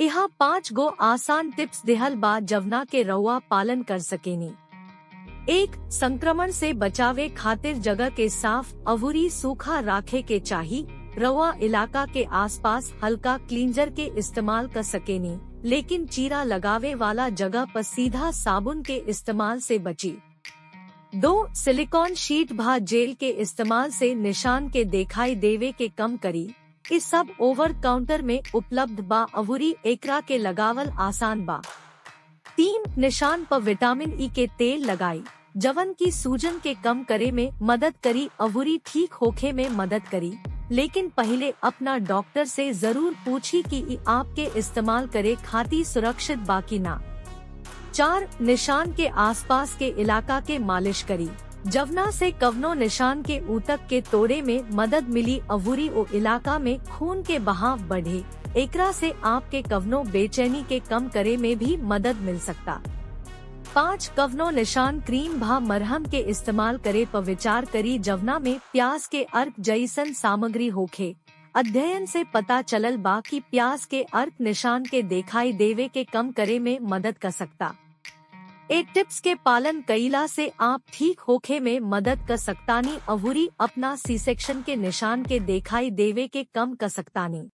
यहाँ पाँच गो आसान टिप्स दिहल बा जवना के रउआ पालन कर सकेनी। एक, संक्रमण से बचावे खातिर जगह के साफ़ अवुरी सूखा राखे के चाही रवा इलाका के आसपास हल्का क्लींजर के इस्तेमाल कर सकेनी, लेकिन चीरा लगावे वाला जगह पर सीधा साबुन के इस्तेमाल से बची। दो, सिलिकॉन शीट भा जेल के इस्तेमाल से निशान के दिखाई देवे के कम करी। इस सब ओवर काउंटर में उपलब्ध बा, अवुरी एकरा के लगावल आसान बा। तीन, निशान पर विटामिन ई के तेल लगाई। जवन की सूजन के कम करे में मदद करी, अवुरी ठीक होखे में मदद करी। लेकिन पहले अपना डॉक्टर से ज़रूर पूछी कि आपके इस्तेमाल करे खाती सुरक्षित बाकी ना। चार, निशान के आसपास के इलाका के मालिश करी। जवना से कवनो निशान के ऊतक के तोड़े में मदद मिली, अवुरी ओ इलाका में खून के बहाव बढ़े। एकरा से आपके कवनो बेचैनी के कम करे में भी मदद मिल सकता। पाँच कवनो निशान क्रीम भा मरहम के इस्तेमाल करे पर विचार करी जवना में प्याज के अर्क जैसन सामग्री होखे। अध्ययन से पता चलल बा कि प्याज के अर्क निशान के देखाई देवे के कम करे में मदद कर सकता। एक टिप्स के पालन कईला से आप ठीक होखे में मदद कर सकतानी, अवुरी अपना सी सेक्शन के निशान के देखाई देवे के कम कर सकतानी।